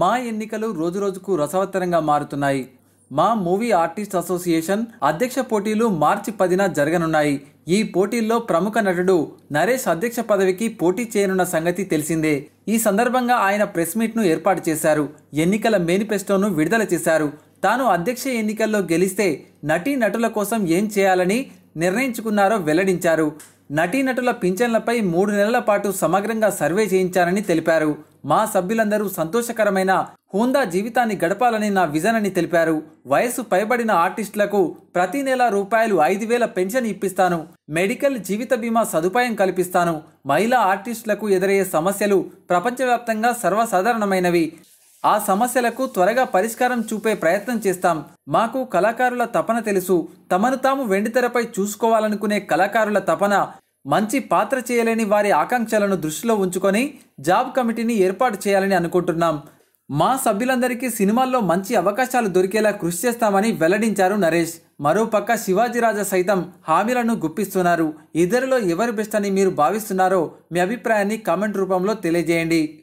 మా ఎన్నికలు రోజురోజుకు రసవత్తరంగా మారుతున్నాయి. మా మూవీ ఆర్టిస్ట్ అసోసియేషన్ అధ్యక్ష పోటీలు మార్చి పదిన జరగనున్నాయి. ఈ పోటీల్లో ప్రముఖ నటుడు నరేష్ అధ్యక్ష పదవికి పోటీ చేయనున్న సంగతి తెలిసిందే. ఈ సందర్భంగా ఆయన ప్రెస్ మీట్ను ఏర్పాటు చేశారు. ఎన్నికల మేనిఫెస్టోను విడుదల చేశారు. తాను అధ్యక్ష ఎన్నికల్లో గెలిస్తే నటీ నటుల కోసం ఏం చేయాలని నిర్ణయించుకున్నారో వెల్లడించారు. నటీనటుల పింఛన్లపై మూడు నెలల పాటు సమగ్రంగా సర్వే చేయించారని తెలిపారు. మా సభ్యులందరూ సంతోషకరమైన హోందా జీవితాన్ని గడపాలని నా విజన్ అని తెలిపారు. వయసు పైబడిన ఆర్టిస్టులకు ప్రతి నెల రూపాయలు ఐదు వేల పెన్షన్ ఇప్పిస్తాను. మెడికల్ జీవిత బీమా సదుపాయం కల్పిస్తాను. మహిళా ఆర్టిస్టులకు ఎదురయ్యే సమస్యలు ప్రపంచవ్యాప్తంగా సర్వసాధారణమైనవి. ఆ సమస్యలకు త్వరగా పరిష్కారం చూపే ప్రయత్నం చేస్తాం. మాకు కళాకారుల తపన తెలుసు. తమను తాము వెండితెరపై చూసుకోవాలనుకునే కళాకారుల తపన మంచి పాత్ర చేయలేని వారి ఆకాంక్షలను దృష్టిలో ఉంచుకొని జాబ్ కమిటీని ఏర్పాటు చేయాలని అనుకుంటున్నాం. మా సభ్యులందరికీ సినిమాల్లో మంచి అవకాశాలు దొరికేలా కృషి చేస్తామని వెల్లడించారు నరేష్. మరోపక్క శివాజీరాజా సైతం హామీలను గుప్పిస్తున్నారు. ఇద్దరిలో ఎవరు బెస్ట్ అని మీరు భావిస్తున్నారో మీ అభిప్రాయాన్ని కామెంట్ రూపంలో తెలియజేయండి.